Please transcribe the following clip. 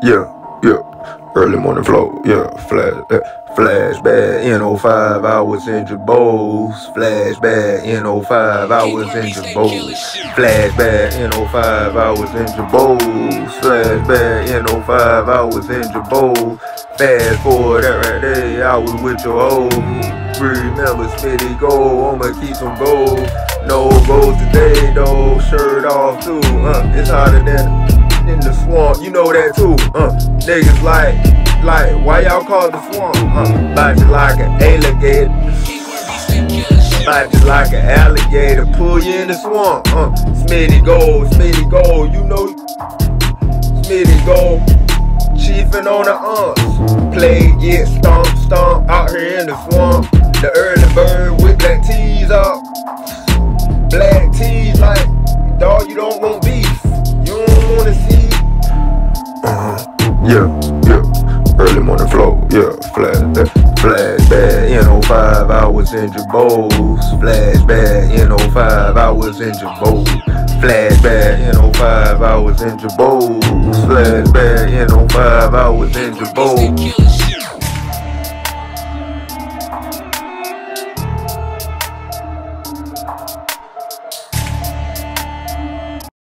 Yeah, yeah. Early morning flow, yeah. Flash, uh, flashback in 05, I was in your Girbauds. Flashback in 05, I was in your Girbauds. Flashback in 05, I was in your Girbauds. Flashback in 05, I was in your Girbauds. Fast forward that right there, I was with your old. Remember Smitty go, I'ma keep some gold. No gold today though, shirt off too. Uh, it's hotter than in the swamp, you know that too. Uh, niggas like, like, why y'all call the swamp? Uh, bite you like an alligator. Bite you like an alligator, pull you in the swamp. Uh, Smitty go, Smitty go, you know, Smitty Gold, Chiefin' on the umps. Play, get stomp, stomp out here in the swamp. The early bird yeah, yeah. Early morning flow, yeah. Flash, uh, flashback in 05, I was in Girbauds. Flashback in 05, I was in Girbauds. Flashback in 05, I was in Girbauds. Flashback in 05, I was in Girbauds.